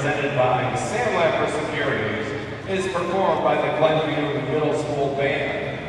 presented by Sam Lapper Superiors is performed by the Glenview Middle School Band.